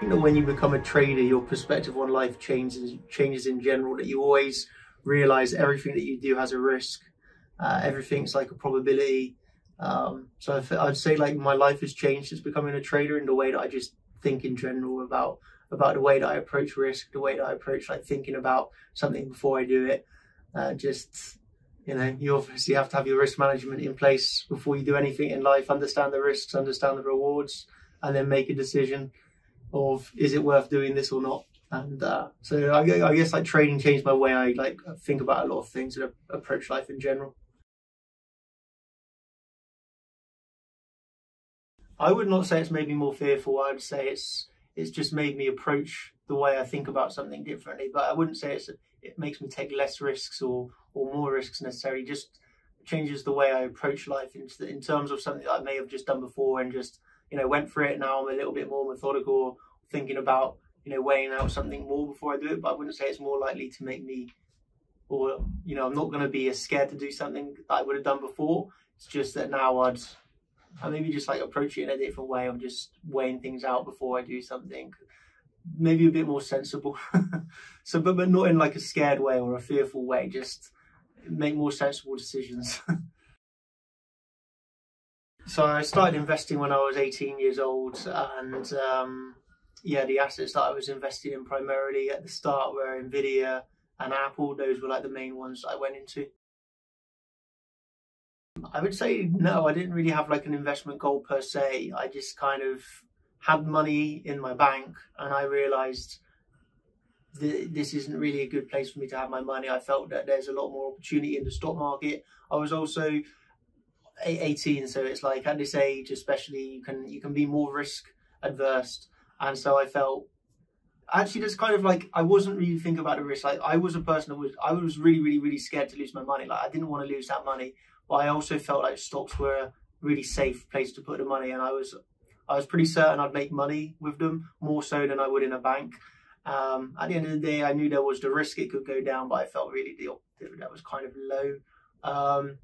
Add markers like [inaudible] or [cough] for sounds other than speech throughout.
You know, when you become a trader, your perspective on life changes changes in general. That you always realize everything that you do has a risk. Uh, everything's like a probability. Um, so I'd say like my life has changed since becoming a trader in the way that I just think in general about about the way that I approach risk, the way that I approach like thinking about something before I do it. Uh, just you know, you obviously have to have your risk management in place before you do anything in life. Understand the risks, understand the rewards, and then make a decision of is it worth doing this or not. And uh, so I, I, guess like training changed my way I like think about a lot of things and approach life in general. I would not say it's made me more fearful. I would say it's it's just made me approach the way I think about something differently. But I wouldn't say it's it makes me take less risks or or more risks necessarily. Just changes the way I approach life in, in terms of something I may have just done before and just you know went for it. Now I'm a little bit more methodical, thinking about you know weighing out something more before I do it. But I wouldn't say it's more likely to make me or you know I'm not going to be as scared to do something that I would have done before. It's just that now I'd I maybe just like approach it in a different way I'm just weighing things out before I do something. Maybe a bit more sensible. [laughs] so, but, but not in like a scared way or a fearful way, just make more sensible decisions. [laughs] so I started investing when I was 18 years old and um, yeah, the assets that I was investing in primarily at the start were Nvidia and Apple. Those were like the main ones I went into. I would say no, I didn't really have like an investment goal per se. I just kind of had money in my bank and I realized that this isn't really a good place for me to have my money. I felt that there's a lot more opportunity in the stock market. I was also 18, so it's like at this age, especially, you can you can be more risk adverse, and so I felt actually that's kind of like I wasn't really thinking about the risk. Like I was a person that was I was really really really scared to lose my money. Like I didn't want to lose that money, but I also felt like stocks were a really safe place to put the money, and I was I was pretty certain I'd make money with them more so than I would in a bank. Um, at the end of the day, I knew there was the risk it could go down, but I felt really the that was kind of low. Um,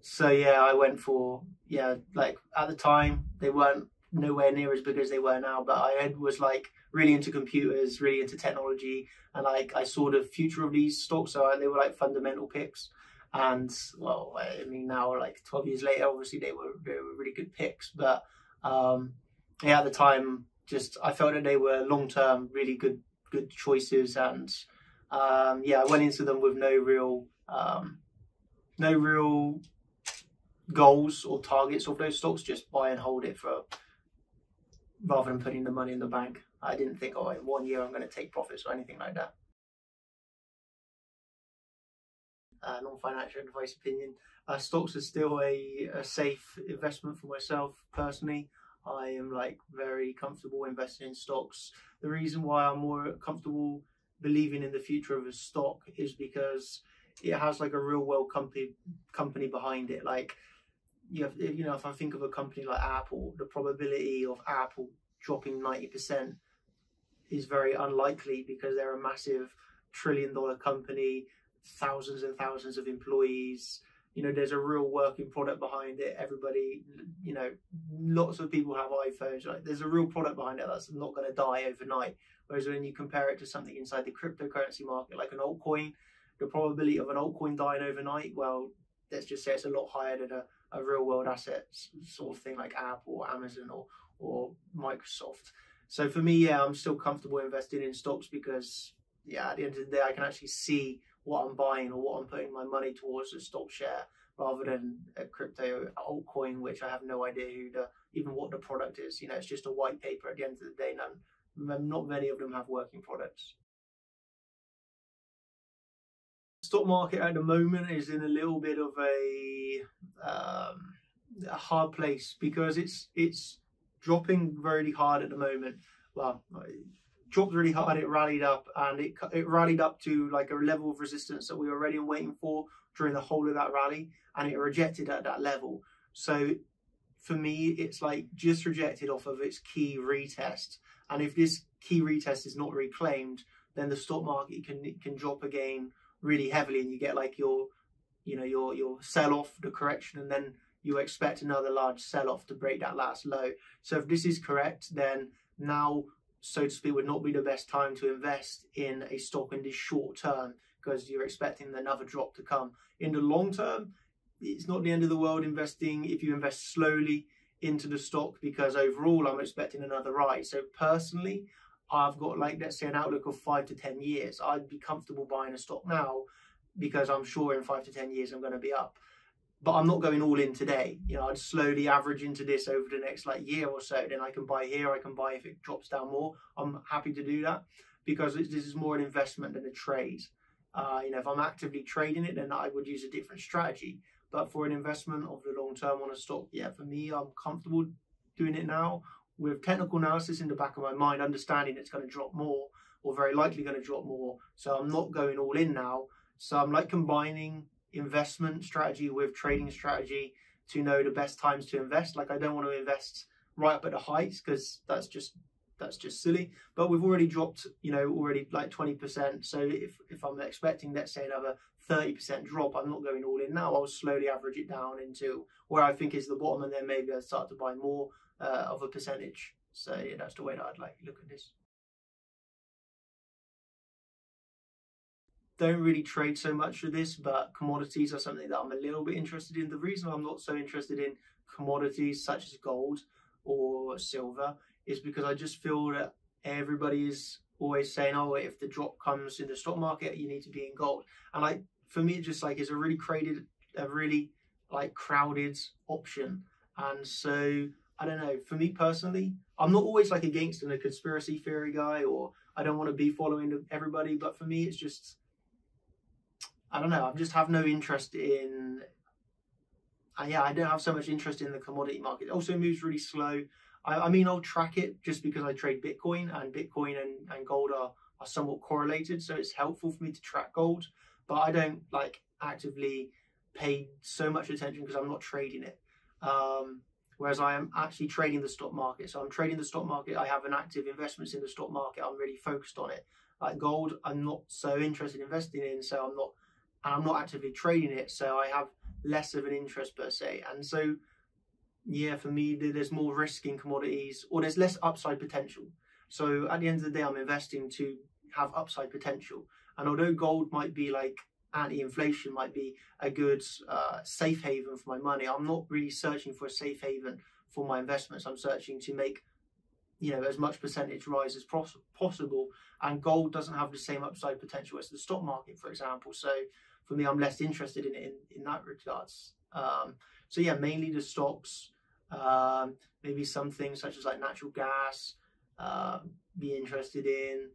so yeah, I went for yeah, like at the time they weren't nowhere near as big as they were now, but I was like really into computers, really into technology, and like I saw the future of these stocks. So they were like fundamental picks. And well, I mean, now like 12 years later, obviously they were, they were really good picks. But um, yeah, at the time, just I felt that they were long term really good good choices. And um, yeah, I went into them with no real um, no real goals or targets of those stocks. Just buy and hold it for rather than putting the money in the bank. I didn't think, oh, in one year I'm going to take profits or anything like that. uh, non-financial advice opinion. Uh, stocks are still a, a safe investment for myself personally. I am like very comfortable investing in stocks. The reason why I'm more comfortable believing in the future of a stock is because it has like a real world company company behind it. Like you have, you know, if I think of a company like Apple, the probability of Apple dropping ninety percent is very unlikely because they're a massive trillion dollar company thousands and thousands of employees. You know, there's a real working product behind it. Everybody, you know, lots of people have iPhones. Like, there's a real product behind it that's not going to die overnight. Whereas when you compare it to something inside the cryptocurrency market, like an altcoin, the probability of an altcoin dying overnight, well, let's just say it's a lot higher than a, a real world asset sort of thing like Apple or Amazon or, or Microsoft. So for me, yeah, I'm still comfortable investing in stocks because, yeah, at the end of the day, I can actually see what I'm buying or what I'm putting my money towards a stock share rather than a crypto altcoin, which I have no idea who the even what the product is. You know, it's just a white paper at the end of the day. None, not many of them have working products. Stock market at the moment is in a little bit of a, um, a hard place because it's it's dropping really hard at the moment. Well, it dropped really hard, it rallied up, and it it rallied up to like a level of resistance that we were ready and waiting for during the whole of that rally, and it rejected at that level. So for me, it's like just rejected off of its key retest, and if this key retest is not reclaimed, then the stock market can can drop again really heavily, and you get like your you know your your sell off, the correction, and then you expect another large sell off to break that last low. So if this is correct, then now so to speak, would not be the best time to invest in a stock in the short term because you're expecting another drop to come. In the long term, it's not the end of the world investing if you invest slowly into the stock because overall I'm expecting another rise. So personally, I've got like let's say an outlook of five to ten years. I'd be comfortable buying a stock now because I'm sure in five to ten years I'm going to be up. But I'm not going all in today. You know, I'd slowly average into this over the next like year or so. Then I can buy here. I can buy if it drops down more. I'm happy to do that because this is more an investment than a trade. Uh, you know, if I'm actively trading it, then I would use a different strategy. But for an investment of the long term on a stock, yeah, for me, I'm comfortable doing it now with technical analysis in the back of my mind, understanding it's going to drop more or very likely going to drop more. So I'm not going all in now. So I'm like combining investment strategy with trading strategy to know the best times to invest. Like I don't want to invest right up at the heights because that's just that's just silly. But we've already dropped, you know, already like 20%. So if, if I'm expecting, let's say, another 30% drop, I'm not going all in now. I'll slowly average it down into where I think is the bottom, and then maybe I'll start to buy more uh, of a percentage. So yeah, that's the way that I'd like to look at this. Don't really trade so much for this, but commodities are something that I'm a little bit interested in. The reason I'm not so interested in commodities such as gold or silver is because I just feel that everybody is always saying, "Oh, if the drop comes in the stock market, you need to be in gold." And like for me, it just like is a really created, a really like crowded option. And so I don't know. For me personally, I'm not always like against and a conspiracy theory guy, or I don't want to be following everybody. But for me, it's just I don't know. I just have no interest in. Uh, yeah, I don't have so much interest in the commodity market. It also moves really slow. I, I, mean, I'll track it just because I trade Bitcoin, and Bitcoin and, and gold are, are somewhat correlated, so it's helpful for me to track gold. But I don't like actively pay so much attention because I'm not trading it. Um, whereas I am actually trading the stock market. So I'm trading the stock market. I have an active investments in the stock market. I'm really focused on it. Like gold, I'm not so interested in investing in, so I'm not and I'm not actively trading it, so I have less of an interest per se. And so, yeah, for me, there's more risk in commodities, or there's less upside potential. So at the end of the day, I'm investing to have upside potential. And although gold might be like anti-inflation, might be a good uh, safe haven for my money, I'm not really searching for a safe haven for my investments. I'm searching to make you know as much percentage rise as pos- possible. And gold doesn't have the same upside potential as the stock market for example. So for me i'm less interested in in, in that regards. Um, so yeah mainly the stocks um, maybe some things such as like natural gas uh, be interested in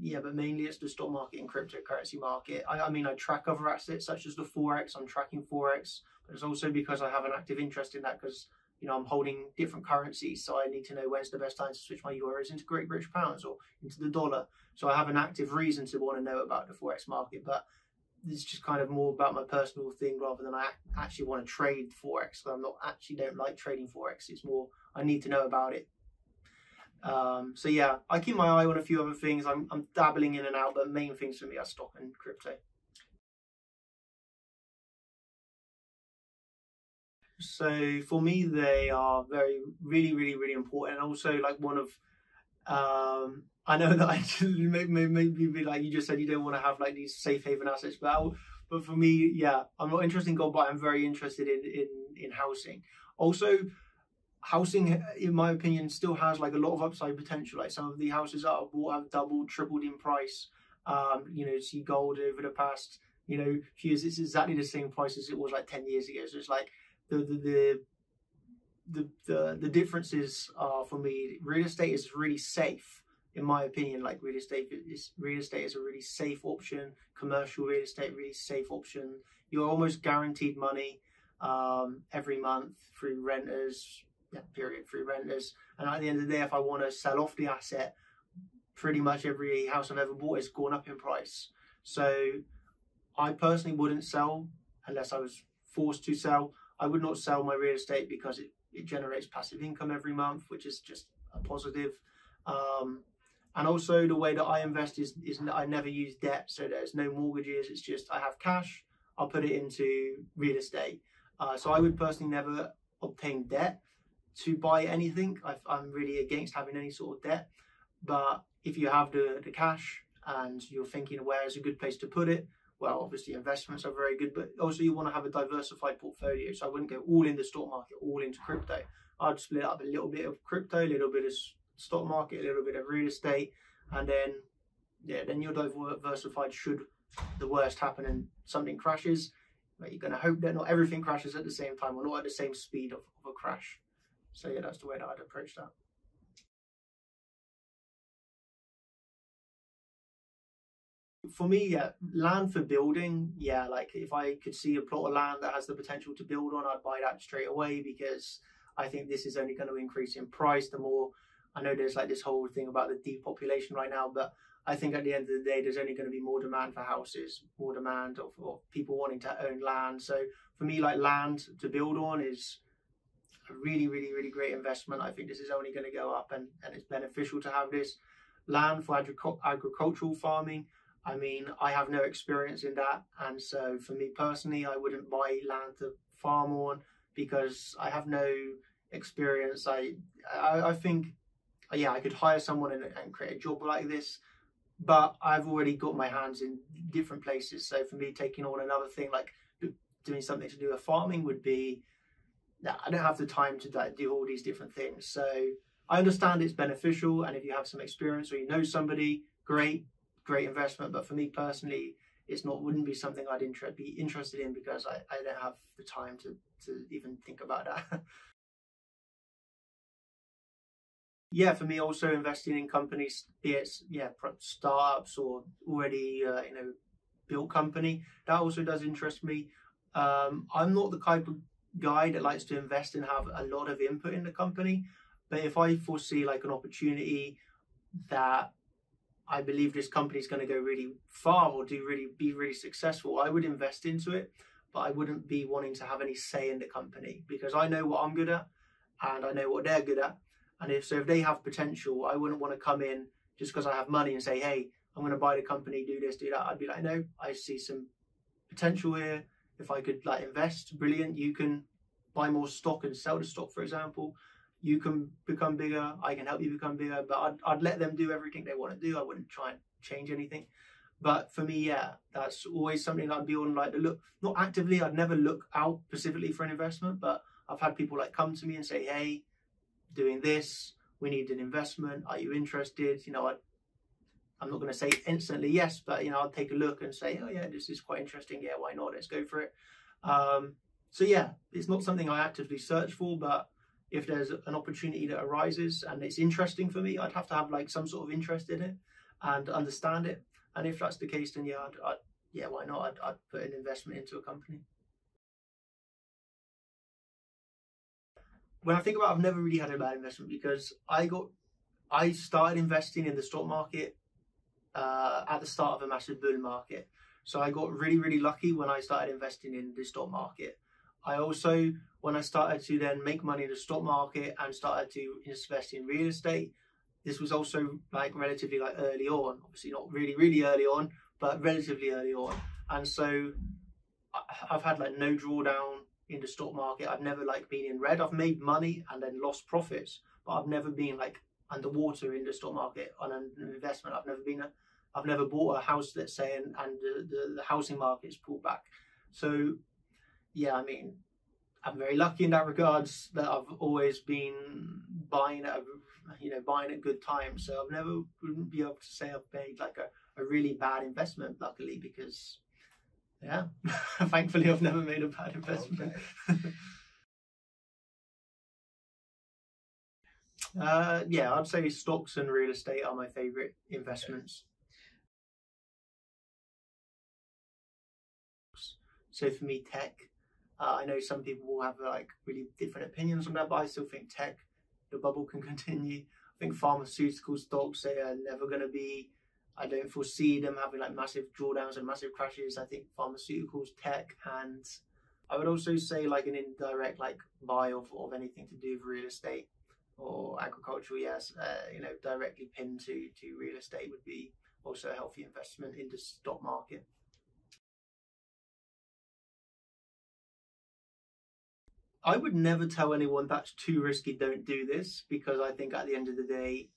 yeah but mainly it's the stock market and cryptocurrency market I, I mean i track other assets such as the forex i'm tracking forex but it's also because i have an active interest in that because you know, I'm holding different currencies, so I need to know when's the best time to switch my euros into Great British pounds or into the dollar. So I have an active reason to want to know about the forex market, but it's just kind of more about my personal thing rather than I actually want to trade forex. I'm not actually don't like trading forex. It's more I need to know about it. Um, so yeah, I keep my eye on a few other things. I'm, I'm dabbling in and out, but main things for me are stock and crypto. So for me, they are very, really, really, really important. And also, like one of, um, I know [laughs] that I maybe, maybe like you just said, you don't want to have like these safe haven assets, but but for me, yeah, I'm not interested in gold, but I'm very interested in in in housing. Also, housing, in my opinion, still has like a lot of upside potential. Like some of the houses that I've bought have doubled, tripled in price. Um, you know, see gold over the past, you know, few years. It's exactly the same price as it was like ten years ago. So it's like the the the the, the differences are for me real estate is really safe in my opinion like real estate is real estate is a really safe option commercial real estate really safe option you're almost guaranteed money um, every month through renters yeah, period free renters and at the end of the day if i want to sell off the asset pretty much every house i've ever bought has gone up in price so i personally wouldn't sell unless i was forced to sell I would not sell my real estate because it, it generates passive income every month, which is just a positive. Um, and also the way that I invest is, is I never use debt. So there's no mortgages. It's just I have cash. I'll put it into real estate. Uh, so I would personally never obtain debt. To buy anything. i am really against having any sort of debt. But if you have the, the cash and you're thinking where is a good place to put it, well, obviously investments are very good, but also you want to have a diversified portfolio. So I wouldn't go all in the stock market, all into crypto. I'd split up a little bit of crypto, a little bit of stock market, a little bit of real estate, and then yeah, then you're diversified. Should the worst happen and something crashes, but you're going to hope that not everything crashes at the same time or not at the same speed of, of a crash. So yeah, that's the way that I'd approach that. for me, yeah, land for building, yeah, like if I could see a plot of land that has the potential to build on, I'd buy that straight away because I think this is only going to increase in price the more. I know there's like this whole thing about the depopulation right now, but I think at the end of the day, there's only going to be more demand for houses, more demand of, of people wanting to own land. So for me, like land to build on is really, really, really great investment. I think this is only going to go up and, and it's beneficial to have this land for agricultural farming. I mean, I have no experience in that. And so for me personally, I wouldn't buy land to farm on because I have no experience. I, I, I think, yeah, I could hire someone and, and create a job like this, but I've already got my hands in different places. So for me, taking on another thing like doing something to do with farming would be, I don't have the time to do all these different things. So I understand it's beneficial. And if you have some experience or you know somebody, great great investment. But for me personally, it's not wouldn't be something I'd inter- be interested in because I, I don't have the time to, to even think about that. [laughs] yeah, for me also investing in companies, be it yeah startups or already uh, you know built company, that also does interest me. Um, I'm not the type of guy that likes to invest and have a lot of input in the company, but if I foresee like an opportunity that I believe this company is going to go really far or do really be really successful, I would invest into it, but I wouldn't be wanting to have any say in the company because I know what I'm good at and I know what they're good at. And if so, if they have potential, I wouldn't want to come in just because I have money and say, hey, I'm going to buy the company, do this, do that. I'd be like, no, I see some potential here. If I could like invest, brilliant. You can buy more stock and sell the stock, for example you can become bigger, I can help you become bigger, but I'd, I'd let them do everything they want to do. I wouldn't try and change anything. But for me, yeah, that's always something I'd be on like to look, not actively, I'd never look out specifically for an investment, but I've had people like come to me and say, hey, doing this, we need an investment. Are you interested? You know, i I'm not going to say instantly yes, but you know, I'll take a look and say, oh yeah, this is quite interesting. Yeah, why not? Let's go for it. Um, so yeah, it's not something I actively search for, but if there's an opportunity that arises and it's interesting for me, I'd have to have like some sort of interest in it and understand it. And if that's the case, then yeah, I'd, I'd yeah, why not? I'd, I'd put an investment into a company. When I think about, it, I've never really had a bad investment because I got, I started investing in the stock market uh, at the start of a massive bull market. So I got really, really lucky when I started investing in the stock market. I also, when I started to then make money in the stock market and started to invest in real estate, this was also like relatively like early on. Obviously, not really, really early on, but relatively early on. And so I've had like no drawdown in the stock market. I've never like been in red. I've made money and then lost profits, but I've never been like underwater in the stock market on an investment. I've never been a, I've never bought a house, let's say, and, and the, the, the housing market's pulled back. So yeah, I mean, I'm very lucky in that regards that I've always been buying at, you know, buying at good times. So I've never wouldn't be able to say I've made like a, a really bad investment, luckily, because yeah, [laughs] thankfully I've never made a bad investment. Okay. [laughs] uh, yeah, I'd say stocks and real estate are my favorite investments. So for me, tech uh, I know some people will have like really different opinions on that, but I still think tech, the bubble can [laughs] continue. I think pharmaceutical stocks they are never going to be. I don't foresee them having like massive drawdowns and massive crashes. I think pharmaceuticals, tech, and I would also say like an indirect like buy of, of anything to do with real estate or agricultural. Yes, uh, you know, directly pinned to to real estate would be also a healthy investment in the stock market. I would never tell anyone that's too risky, don't do this, because I think at the end of the day,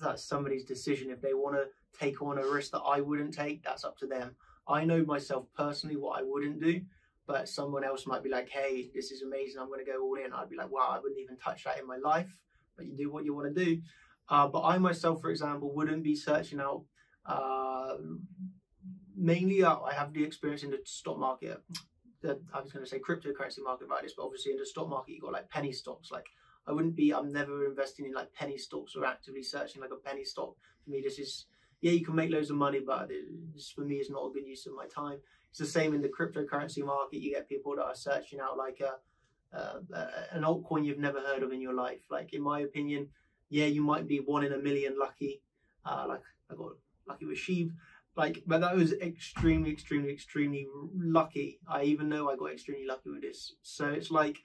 that's somebody's decision. If they want to take on a risk that I wouldn't take, that's up to them. I know myself personally what I wouldn't do, but someone else might be like, hey, this is amazing, I'm going to go all in. I'd be like, wow, I wouldn't even touch that in my life, but you do what you want to do. Uh, but I myself, for example, wouldn't be searching out. Uh, mainly, uh, I have the experience in the stock market. I was going to say cryptocurrency market about this, but obviously in the stock market, you got like penny stocks. Like I wouldn't be. I'm never investing in like penny stocks or actively searching like a penny stock. For me, this is yeah, you can make loads of money, but for me is not a good use of my time. It's the same in the cryptocurrency market. You get people that are searching out like a, uh, an altcoin you've never heard of in your life. Like in my opinion, yeah, you might be one in a million lucky. Uh, like I got lucky with Shib, like, but that was extremely, extremely, extremely lucky. I even know I got extremely lucky with this. So it's like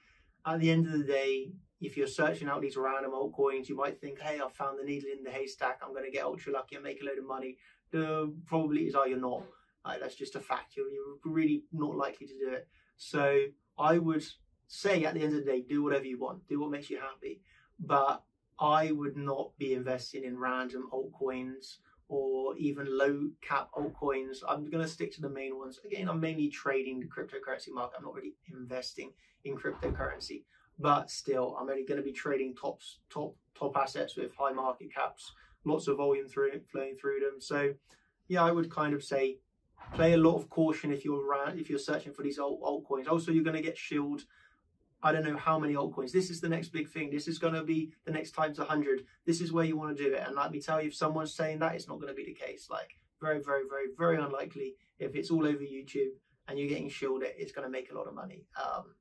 at the end of the day, if you're searching out these random altcoins, you might think, hey, I found the needle in the haystack. I'm going to get ultra lucky and make a load of money. The probabilities are you're not. Like, that's just a fact. You're, you're really not likely to do it. So I would say at the end of the day, do whatever you want, do what makes you happy. But I would not be investing in random altcoins or even low cap altcoins. I'm going to stick to the main ones. Again, I'm mainly trading the cryptocurrency market. I'm not really investing in cryptocurrency, but still, I'm only going to be trading tops, top, top assets with high market caps, lots of volume through flowing through them. So, yeah, I would kind of say play a lot of caution if you're around, if you're searching for these alt, altcoins. Also, you're going to get shilled I don't know how many altcoins. This is the next big thing. This is going to be the next times 100. This is where you want to do it. And let me tell you, if someone's saying that, it's not going to be the case. Like, very, very, very, very unlikely. If it's all over YouTube and you're getting shielded, it's going to make a lot of money. Um,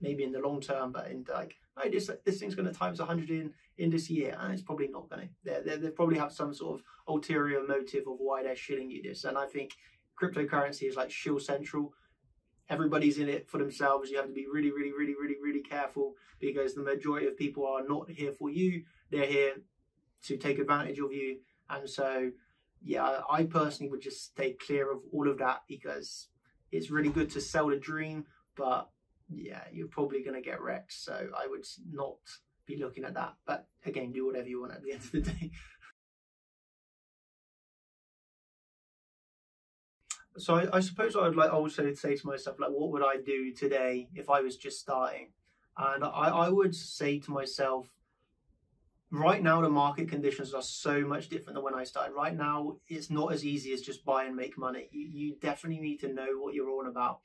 maybe in the long term, but in like, oh, this this thing's going to times 100 in in this year, and it's probably not going to. They they probably have some sort of ulterior motive of why they're shilling you this. And I think cryptocurrency is like shill central everybody's in it for themselves. You have to be really, really, really, really, really careful because the majority of people are not here for you. They're here to take advantage of you. And so, yeah, I personally would just stay clear of all of that because it's really good to sell the dream, but yeah, you're probably going to get wrecked. So I would not be looking at that. But again, do whatever you want at the end of the [laughs] day. So I, I, suppose I would like also say to myself like what would I do today if I was just starting? And I, I would say to myself right now the market conditions are so much different than when I started. Right now it's not as easy as just buy and make money. You, you definitely need to know what you're on about.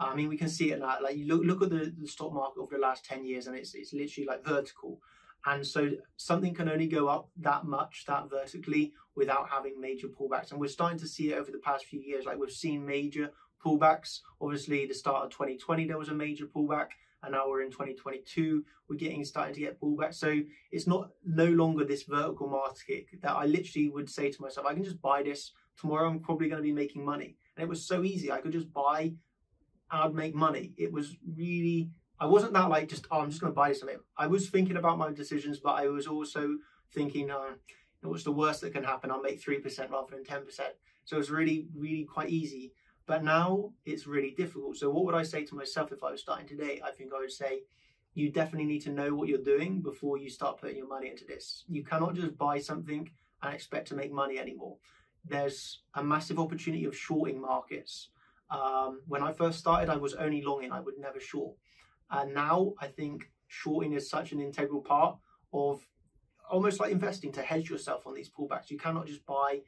I mean we can see it now like you look look at the, the stock market over the last 10 years and it's it's literally like vertical and so something can only go up that much, that vertically, without having major pullbacks. And we're starting to see it over the past few years. Like we've seen major pullbacks. Obviously, the start of 2020, there was a major pullback. And now we're in 2022, we're getting starting to get pullback. So it's not no longer this vertical market that I literally would say to myself, I can just buy this tomorrow. I'm probably going to be making money. And it was so easy. I could just buy I'd make money. It was really I wasn't that like just oh I'm just going to buy something. I was thinking about my decisions, but I was also thinking, uh, what's the worst that can happen? I'll make three percent rather than ten percent. So it was really really quite easy. But now it's really difficult. So what would I say to myself if I was starting today? I think I would say you definitely need to know what you're doing before you start putting your money into this. You cannot just buy something and expect to make money anymore. There's a massive opportunity of shorting markets. Um, when I first started, I was only longing. I would never short. And now I think shorting is such an integral part of almost like investing to hedge yourself on these pullbacks. You cannot just buy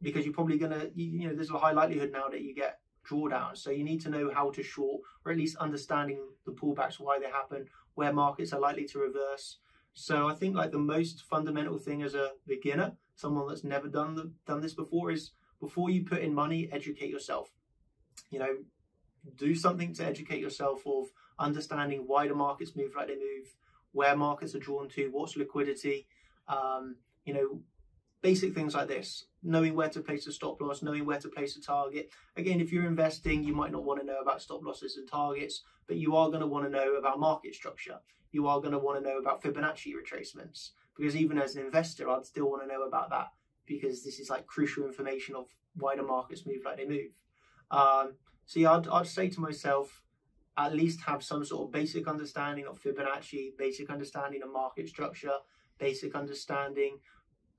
because you're probably going to, you know, there's a high likelihood now that you get drawdowns. So you need to know how to short or at least understanding the pullbacks, why they happen, where markets are likely to reverse. So I think like the most fundamental thing as a beginner, someone that's never done the, done this before is before you put in money, educate yourself. You know, do something to educate yourself of understanding why the markets move like they move, where markets are drawn to, what's liquidity, um, you know, basic things like this, knowing where to place a stop loss, knowing where to place a target. Again, if you're investing, you might not want to know about stop losses and targets, but you are going to want to know about market structure. You are going to want to know about Fibonacci retracements because even as an investor, I'd still want to know about that because this is like crucial information of why the markets move like they move. Um, so yeah, I'd, I'd say to myself, at least have some sort of basic understanding of Fibonacci, basic understanding of market structure, basic understanding.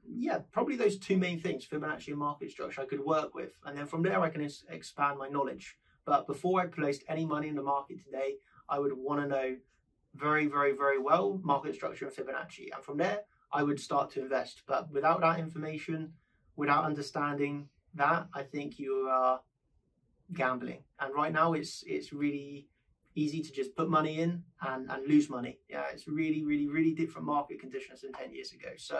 Yeah, probably those two main things, Fibonacci and market structure, I could work with. And then from there, I can expand my knowledge. But before I placed any money in the market today, I would want to know very, very, very well market structure and Fibonacci. And from there, I would start to invest. But without that information, without understanding that, I think you are gambling. And right now, it's it's really easy to just put money in and, and lose money. Yeah, it's really, really, really different market conditions than 10 years ago. So,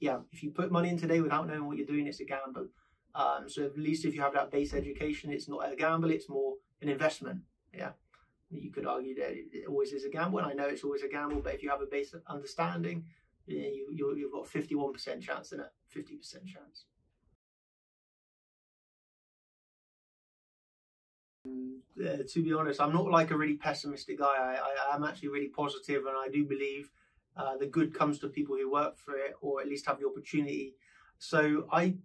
yeah, if you put money in today without knowing what you're doing, it's a gamble. Um, so at least if you have that base education, it's not a gamble, it's more an investment. Yeah. You could argue that it always is a gamble, and I know it's always a gamble, but if you have a base understanding, you, you, you've got 51% chance in a 50% chance. Uh, to be honest, I'm not like a really pessimistic guy. I, I, am actually really positive, and I do believe uh, the good comes to people who work for it, or at least have the opportunity. So I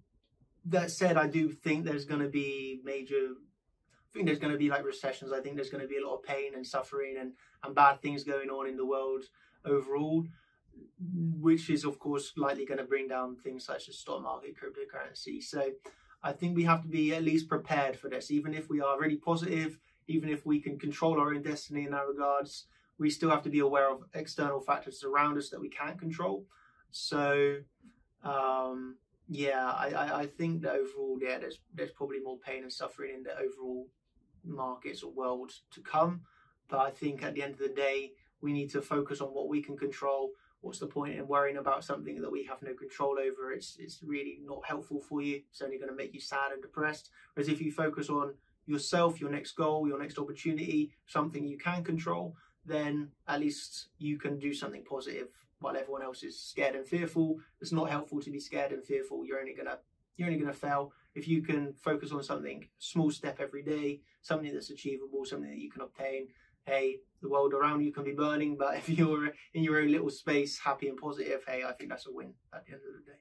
that said, I do think there's going to be major. I think there's going to be like recessions. I think there's going to be a lot of pain and suffering and and bad things going on in the world overall, which is of course likely going to bring down things such as stock market, cryptocurrency. So I think we have to be at least prepared for this, even if we are really positive, even if we can control our own destiny in that regards. We still have to be aware of external factors around us that we can't control. So. Um, yeah, I, I, I think that overall, yeah, there's there's probably more pain and suffering in the overall markets or world to come. But I think at the end of the day, we need to focus on what we can control. What's the point in worrying about something that we have no control over? It's it's really not helpful for you. It's only going to make you sad and depressed. Whereas if you focus on yourself, your next goal, your next opportunity, something you can control, then at least you can do something positive while everyone else is scared and fearful. It's not helpful to be scared and fearful. You're only gonna you're only gonna fail if you can focus on something small step every day, something that's achievable, something that you can obtain. Hey, the world around you can be burning, but if you're in your own little space, happy and positive, hey, I think that's a win at the end of the day.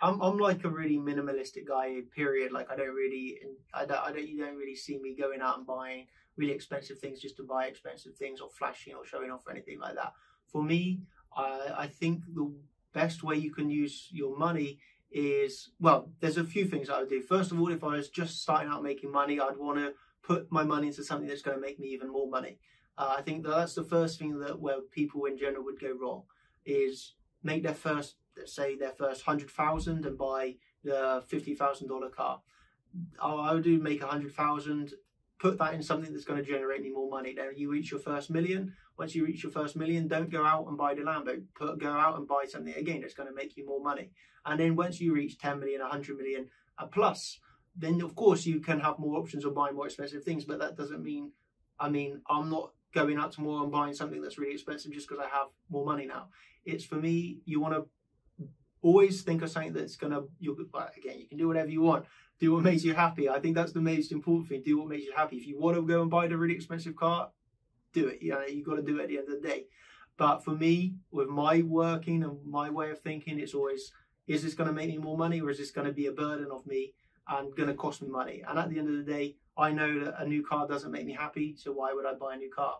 I'm I'm like a really minimalistic guy. Period. Like I don't really, I don't, I don't, you don't really see me going out and buying really expensive things just to buy expensive things or flashing or showing off or anything like that. For me, I, I think the best way you can use your money is well, there's a few things I would do. First of all, if I was just starting out making money, I'd want to put my money into something that's going to make me even more money. Uh, I think that that's the first thing that where people in general would go wrong is make their first, let's say, their first hundred thousand and buy the fifty thousand dollar car. I would do make a hundred thousand put that in something that's going to generate me more money. Then you reach your first million. Once you reach your first million, don't go out and buy the Lambo. Put go out and buy something again that's going to make you more money. And then once you reach 10 million, 100 million a plus, then of course you can have more options of buying more expensive things. But that doesn't mean, I mean, I'm not going out tomorrow and buying something that's really expensive just because I have more money now. It's for me, you want to always think of something that's going to, you again, you can do whatever you want do what makes you happy. I think that's the most important thing. Do what makes you happy. If you want to go and buy the really expensive car, do it. You know, you've got to do it at the end of the day. But for me, with my working and my way of thinking, it's always, is this going to make me more money or is this going to be a burden of me and going to cost me money? And at the end of the day, I know that a new car doesn't make me happy. So why would I buy a new car?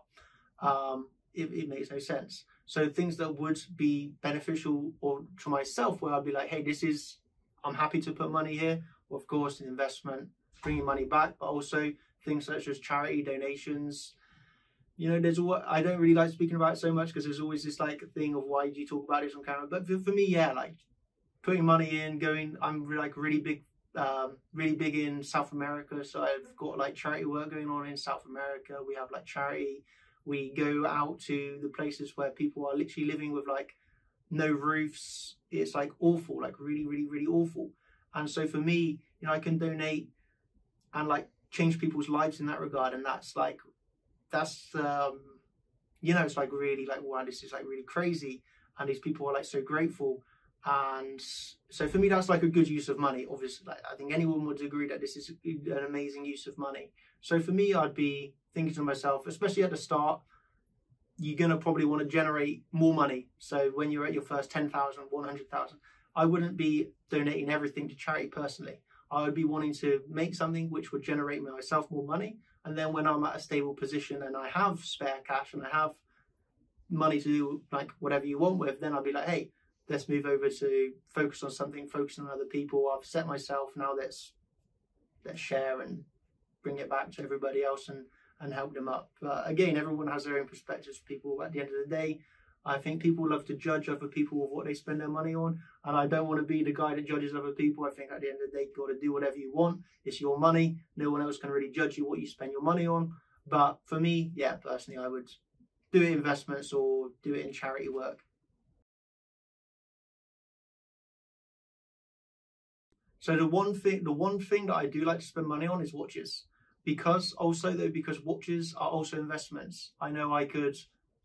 Um, it, it makes no sense. So things that would be beneficial or to myself, where I'd be like, hey, this is, I'm happy to put money here of course, an investment, bringing money back, but also things such as charity donations. You know, there's what I don't really like speaking about it so much because there's always this like thing of why do you talk about this on camera? But for, for me, yeah, like putting money in, going. I'm like really big, um, really big in South America. So I've got like charity work going on in South America. We have like charity. We go out to the places where people are literally living with like no roofs. It's like awful, like really, really, really awful. And so for me, you know, I can donate and like change people's lives in that regard. And that's like, that's, um, you know, it's like really like, wow, this is like really crazy. And these people are like so grateful. And so for me, that's like a good use of money. Obviously, like, I think anyone would agree that this is an amazing use of money. So for me, I'd be thinking to myself, especially at the start, you're going to probably want to generate more money. So when you're at your first 10,000, 100,000, I wouldn't be donating everything to charity personally. I would be wanting to make something which would generate myself more money. And then when I'm at a stable position and I have spare cash and I have money to do like whatever you want with, then I'll be like, hey, let's move over to focus on something, focus on other people. I've set myself now. Let's let's share and bring it back to everybody else and and help them up. But again, everyone has their own perspectives. People at the end of the day, I think people love to judge other people with what they spend their money on, and I don't want to be the guy that judges other people. I think at the end of the day, you've got to do whatever you want. It's your money. No one else can really judge you what you spend your money on. But for me, yeah, personally, I would do it investments or do it in charity work. So the one thing, the one thing that I do like to spend money on is watches, because also though because watches are also investments. I know I could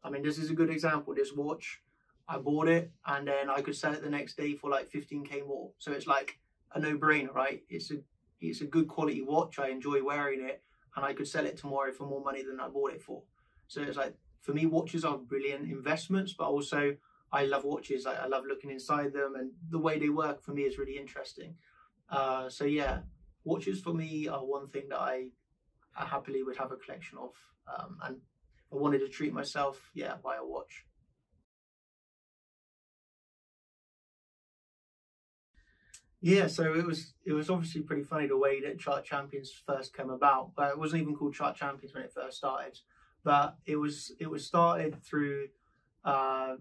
I mean, this is a good example. This watch, I bought it and then I could sell it the next day for like 15k more. So it's like a no-brainer, right? It's a it's a good quality watch. I enjoy wearing it, and I could sell it tomorrow for more money than I bought it for. So it's like for me, watches are brilliant investments, but also I love watches. I, I love looking inside them, and the way they work for me is really interesting. Uh, so yeah, watches for me are one thing that I, I happily would have a collection of, um, and I wanted to treat myself, yeah, buy a watch. Yeah, so it was it was obviously pretty funny the way that Chart Champions first came about. But it wasn't even called Chart Champions when it first started. But it was it was started through uh,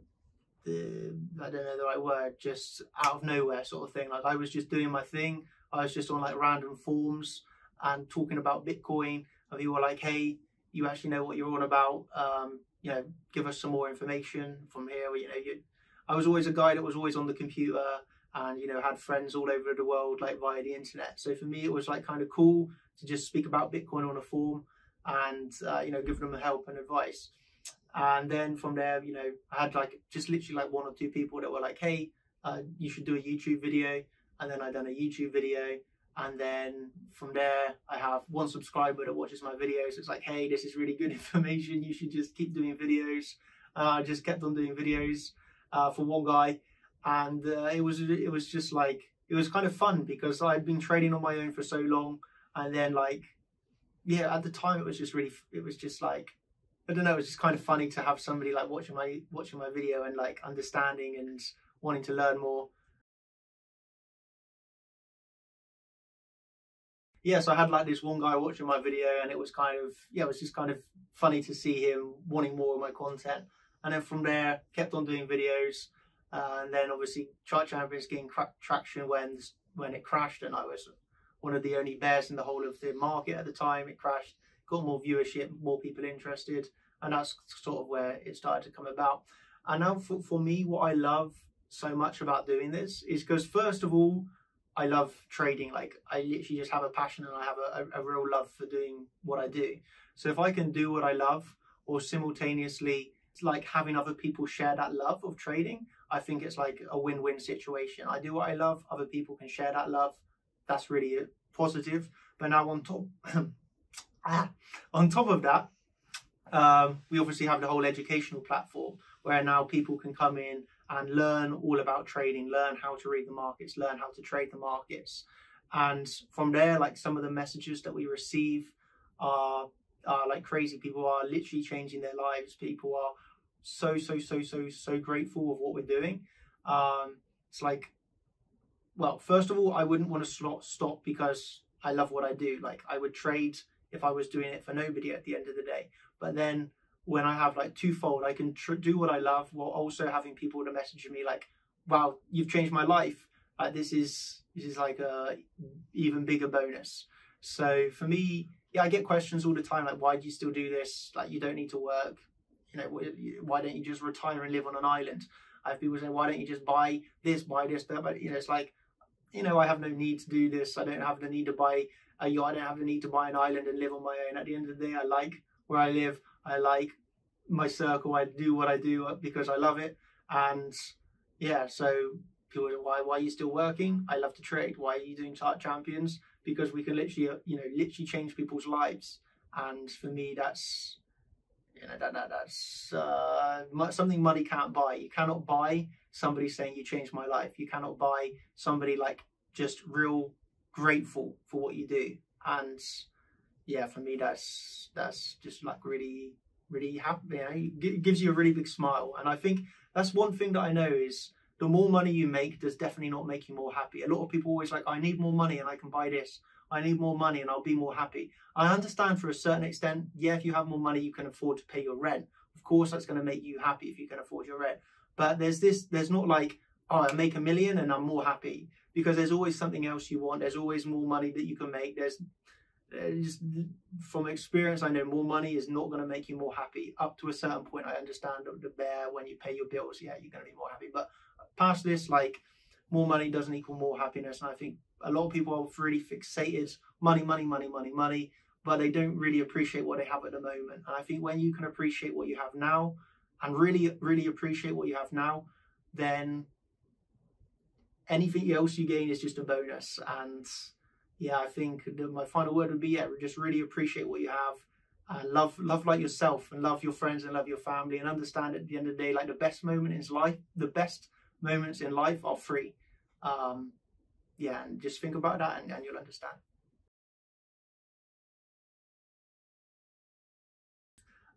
the I don't know the right word, just out of nowhere sort of thing. Like I was just doing my thing. I was just on like random forums and talking about Bitcoin. And people were like, "Hey, you actually know what you're on about. Um, you know, give us some more information from here. You know, you, I was always a guy that was always on the computer and you know had friends all over the world like via the internet. So for me, it was like kind of cool to just speak about Bitcoin on a forum and uh, you know give them help and advice. And then from there, you know, I had like just literally like one or two people that were like, "Hey, uh, you should do a YouTube video." And then I done a YouTube video, and then from there i have one subscriber that watches my videos. It's like hey this is really good [laughs] information. You should just keep doing videos. Uh, i just kept on doing videos uh, for one guy. And uh, it was it was just like it was kind of fun because i'd been trading on my own for so long. And then like yeah at the time it was just really it was just like i don't know it was just kind of funny to have somebody like watching my watching my video and like understanding and wanting to learn more yeah, so I had like this one guy watching my video, and it was kind of yeah, it was just kind of funny to see him wanting more of my content. And then from there, kept on doing videos, uh, and then obviously Chart Champions gained traction when when it crashed, and I was one of the only bears in the whole of the market at the time. It crashed, got more viewership, more people interested, and that's sort of where it started to come about. And now for, for me, what I love so much about doing this is because first of all, I love trading. Like I literally just have a passion and I have a, a, a, real love for doing what I do. So if I can do what I love or simultaneously like having other people share that love of trading, I think it's like a win-win situation. I do what I love, other people can share that love. That's really positive. But now on top, [clears throat] ah, on top of that, um, we obviously have the whole educational platform where now people can come in and learn all about trading, learn how to read the markets, learn how to trade the markets. And from there, like some of the messages that we receive are, are like crazy. People are literally changing their lives. People are so, so, so, so, so grateful of what we're doing. Um, it's like, well, first of all, I wouldn't want to stop because I love what I do. Like I would trade if I was doing it for nobody at the end of the day. But then when I have like twofold, I can tr- do what I love while also having people to message me like, "Wow, you've changed my life." Like this is this is like a even bigger bonus. So for me, yeah, I get questions all the time like, "Why do you still do this? Like you don't need to work. You know, why don't you just retire and live on an island?" I have people say, "Why don't you just buy this, buy this, that?" But you know, it's like, you know, I have no need to do this. I don't have the need to buy a yacht. I don't have the need to buy an island and live on my own. At the end of the day, I like where I live. I like my circle. I do what I do because I love it. And yeah, so people why why are you still working? I love to trade. Why are you doing chart champions? Because we can literally uh, you know literally change people's lives. And for me, that's you know that, that that's uh, something money can't buy. You cannot buy somebody saying you changed my life. You cannot buy somebody like just real grateful for what you do. And yeah, for me, that's that's just like really, really happy. You know, it gives you a really big smile. And I think that's one thing that I know is the more money you make does definitely not make you more happy. A lot of people always like, I need more money and I can buy this. I need more money and I'll be more happy. I understand for a certain extent, yeah, if you have more money, you can afford to pay your rent. Of course, that's going to make you happy if you can afford your rent. But there's this, there's not like, oh, I make a million and I'm more happy because there's always something else you want. There's always more money that you can make. There's Uh, just from experience, I know more money is not going to make you more happy. Up to a certain point, I understand the bear when you pay your bills, yeah, you're going to be more happy. But past this, like more money doesn't equal more happiness. And I think a lot of people are really fixated money, money, money, money, money, but they don't really appreciate what they have at the moment. And I think when you can appreciate what you have now and really, really appreciate what you have now, then anything else you gain is just a bonus. And yeah, I think my final word would be yeah, just really appreciate what you have. And love, love like yourself, and love your friends, and love your family, and understand at the end of the day, like the best moment in life, the best moments in life are free. Um, yeah, and just think about that, and, and you'll understand.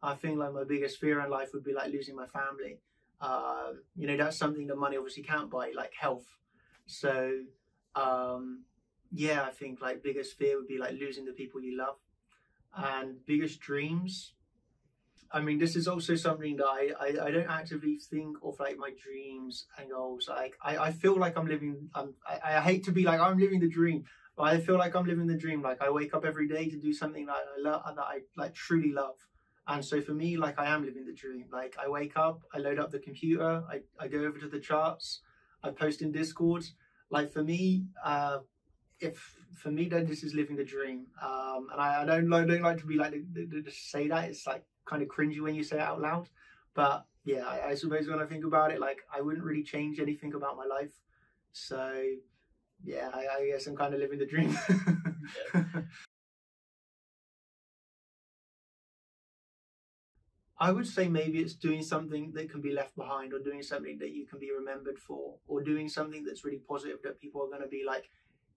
I think like my biggest fear in life would be like losing my family. Uh, you know, that's something that money obviously can't buy, like health. So, um, yeah, I think like biggest fear would be like losing the people you love, and biggest dreams. I mean, this is also something that I, I, I don't actively think of like my dreams and goals. Like I, I feel like I'm living. I'm, I, I hate to be like I'm living the dream, but I feel like I'm living the dream. Like I wake up every day to do something that I love, that I like truly love. And so for me, like I am living the dream. Like I wake up, I load up the computer, I, I go over to the charts, I post in Discord. Like for me, uh, if for me, then this is living the dream. Um, and I, I don't, I don't like to be like to, say that. It's like kind of cringy when you say it out loud. But yeah, I, I suppose when I think about it, like I wouldn't really change anything about my life. So yeah, I, I guess I'm kind of living the dream. [laughs] I would say maybe it's doing something that can be left behind or doing something that you can be remembered for or doing something that's really positive that people are going to be like,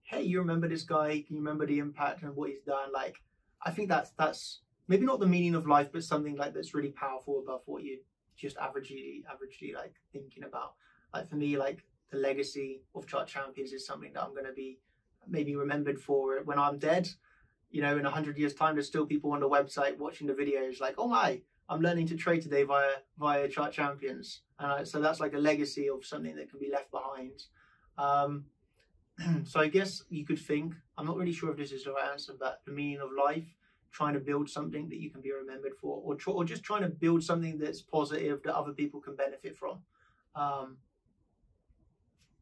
hey, you remember this guy? Can you remember the impact and what he's done? Like, I think that's that's maybe not the meaning of life, but something like that's really powerful above what you just averagely averagely like thinking about. Like for me, like the legacy of chart champions is something that I'm going to be maybe remembered for when I'm dead. You know, in hundred years' time, there's still people on the website watching the videos like, oh my, I'm learning to trade today via via chart champions, and I, so that's like a legacy of something that can be left behind. Um, [clears throat] so I guess you could think I'm not really sure if this is the right answer, but the meaning of life, trying to build something that you can be remembered for, or tr- or just trying to build something that's positive that other people can benefit from. Um,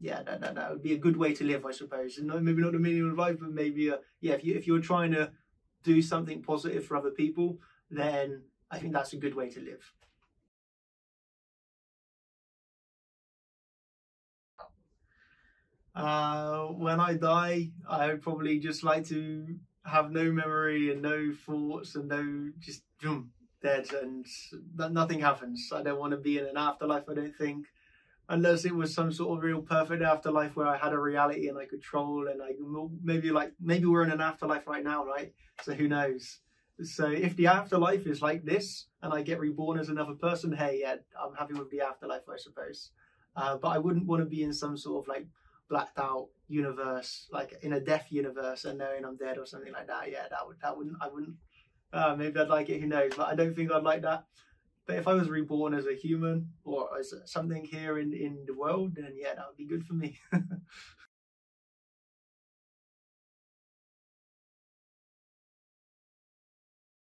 yeah, that, that, that would be a good way to live, I suppose. And maybe not the meaning of life, but maybe uh, yeah, if you if you're trying to do something positive for other people, then I think that's a good way to live. Uh, when I die, I would probably just like to have no memory and no thoughts and no just boom, dead and that nothing happens. I don't want to be in an afterlife. I don't think, unless it was some sort of real perfect afterlife where I had a reality and I could control and I maybe like maybe we're in an afterlife right now, right? So who knows? So if the afterlife is like this and I get reborn as another person, hey, yeah, I'm happy with the afterlife, I suppose. Uh, but I wouldn't want to be in some sort of like blacked out universe, like in a death universe, and knowing I'm dead or something like that. Yeah, that would that wouldn't I wouldn't. Uh, maybe I'd like it. Who knows? But I don't think I'd like that. But if I was reborn as a human or as something here in in the world, then yeah, that would be good for me. [laughs]